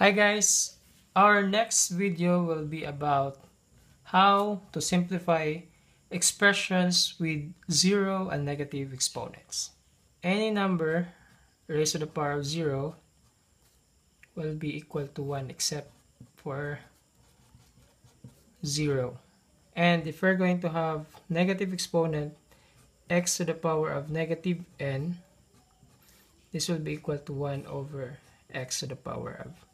Hi guys! Our next video will be about how to simplify expressions with zero and negative exponents. Any number raised to the power of zero will be equal to 1 except for 0. And if we're going to have negative exponent x to the power of negative n, this will be equal to 1 over x to the power of.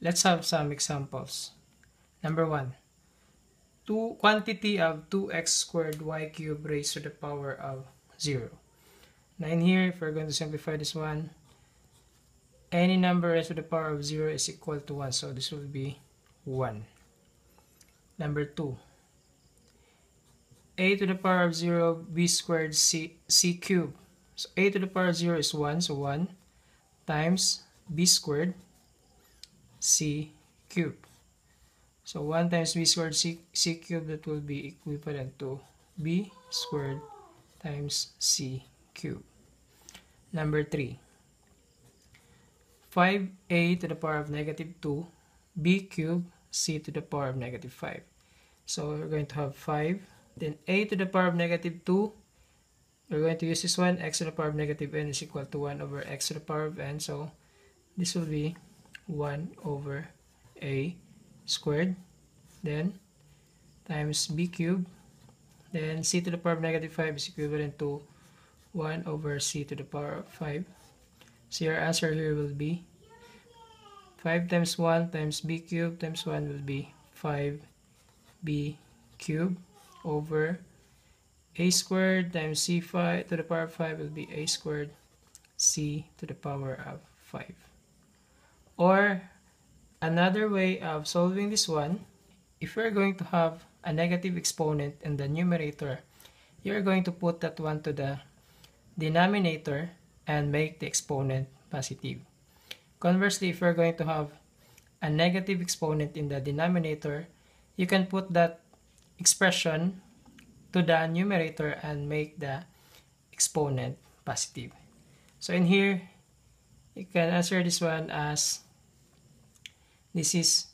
Let's have some examples. Number 1. Two, quantity of 2x squared y cubed raised to the power of 0. Now in here, if we're going to simplify this one, any number raised to the power of 0 is equal to 1. So this will be 1. Number 2. a to the power of 0 b squared c, c cubed. So a to the power of 0 is 1. So 1 times b squared c cubed. So 1 times b squared c, c cubed that will be equivalent to b squared times c cubed. Number 3. 5a to the power of negative 2 b cubed c to the power of negative 5. So we're going to have 5. Then a to the power of negative 2. We're going to use this one. x to the power of negative n is equal to 1 over x to the power of n. So this will be 1 over a squared. Then times b cubed. Then c to the power of negative 5 is equivalent to 1 over c to the power of 5. So your answer here will be 5 times 1 times b cubed times 1 will be 5b cubed over a squared times c5 to the power of 5 will be a squared c to the power of 5. Or another way of solving this one, if we're going to have a negative exponent in the numerator, you're going to put that one to the denominator and make the exponent positive. Conversely, if we're going to have a negative exponent in the denominator, you can put that expression to the numerator and make the exponent positive. So in here, you can answer this one as this is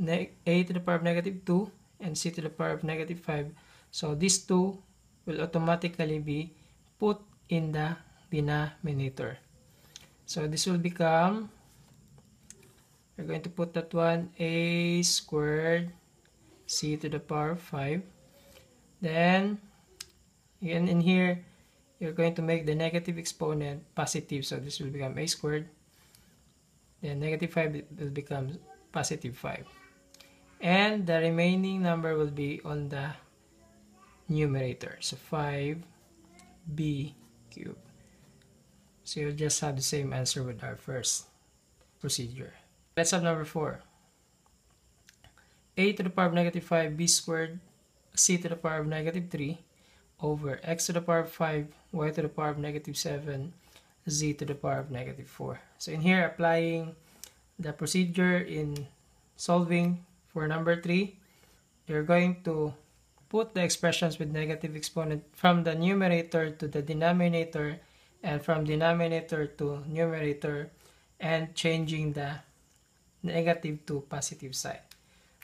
a to the power of negative 2 and c to the power of negative 5. So these two will automatically be put in the denominator. So this will become, we're going to put that one, a squared c to the power of 5. Then, again in here, you're going to make the negative exponent positive. So this will become a squared. Then negative 5 will become positive 5. And the remaining number will be on the numerator. So 5b cubed. So you'll just have the same answer with our first procedure. Let's have number 4. a to the power of negative 5 b squared c to the power of negative 3 over x to the power of 5 y to the power of negative 7 z to the power of negative 4. So in here, applying the procedure in solving for number 3, you're going to put the expressions with negative exponent from the numerator to the denominator and from denominator to numerator and changing the negative to positive side.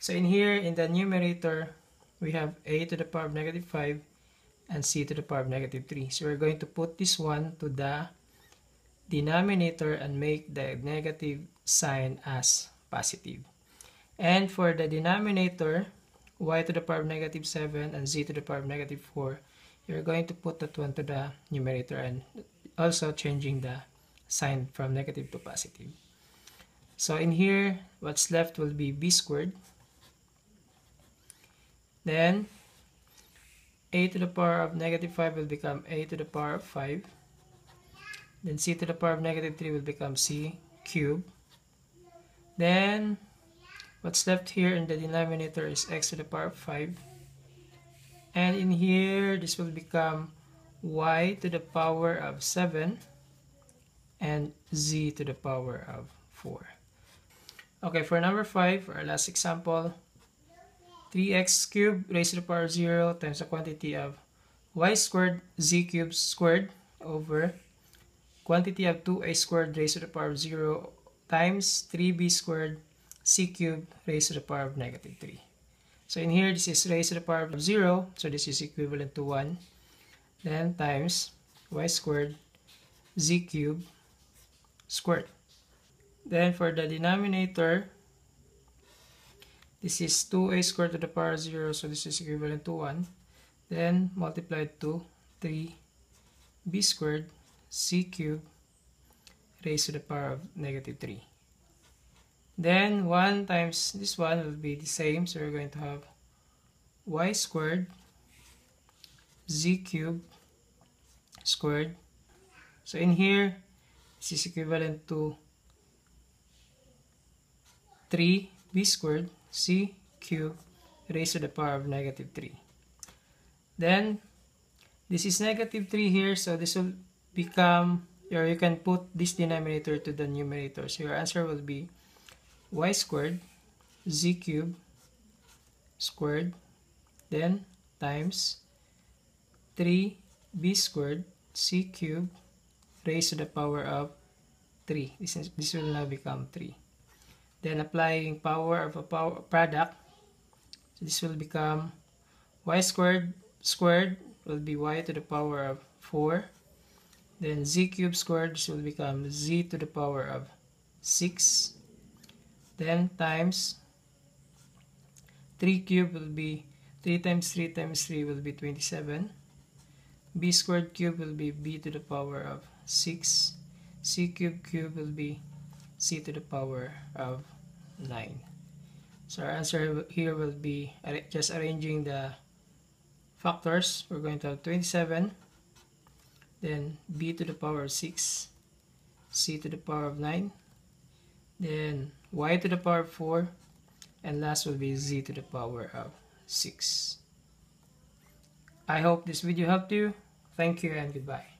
So in here, in the numerator, we have a to the power of negative 5 and c to the power of negative 3. So we're going to put this one to the denominator and make the negative sign as positive. And for the denominator, y to the power of negative 7 and z to the power of negative 4, you're going to put that one to the numerator and also changing the sign from negative to positive. So in here, what's left will be b squared. Then, a to the power of negative 5 will become a to the power of 5. Then c to the power of negative 3 will become c cubed. Then, what's left here in the denominator is x to the power of 5. And in here, this will become y to the power of 7 and z to the power of 4. Okay, for number 5, our last example, 3x cubed raised to the power of 0 times the quantity of y squared z cubed squared over quantity of 2a squared raised to the power of 0 times 3b squared c cubed raised to the power of negative 3. So in here, this is raised to the power of 0, so this is equivalent to 1. Then times y squared z cubed squared. Then for the denominator, this is 2a squared to the power of 0, so this is equivalent to 1. Then multiplied to 3b squared c cubed raised to the power of negative 3. Then 1 times this one will be the same. So we're going to have y squared z cubed squared. So in here, this is equivalent to 3b squared c cubed raised to the power of negative 3. Then, this is negative 3 here, so this will become, or you can put this denominator to the numerator. So your answer will be y squared z cubed squared then times 3b squared c cubed raised to the power of 3. This, is, this will now become 3. Then applying power of a power product, so this will become y squared squared will be y to the power of 4. Then z cubed squared, this will become z to the power of 6 then times 3 cube will be 3 times 3 times 3 will be 27 b squared cube will be b to the power of 6 c cube cube will be c to the power of 9 so our answer here will be just arranging the factors. We're going to have 27 then b to the power of 6 c to the power of 9 then y to the power of 4 and last will be z to the power of 6 I hope this video helped you. Thank you and goodbye